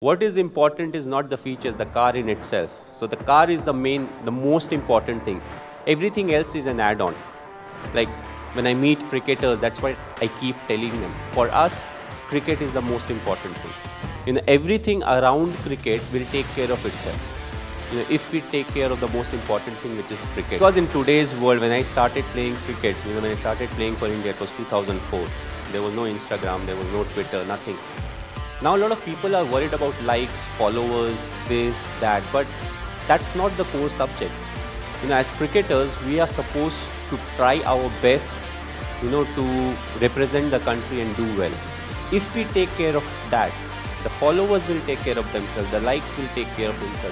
what is important is not the features the car in itself. So the car is the main the most important thing. Everything else is an add-on. Like when i meet cricketers that's what i keep telling them. For us cricket is the most important thing. You know everything around cricket will take care of itself. You know, if we take care of the most important thing which is cricket. Because in today's world when i started playing cricket you know when i started playing for india it was 2004 there was no instagram there was no twitter nothing now a lot of people are worried about likes, followers, this, that, but that's not the core subject. You know, as cricketers, we are supposed to try our best, you know, to represent the country and do well. If we take care of that, the followers will take care of themselves, the likes will take care of themselves.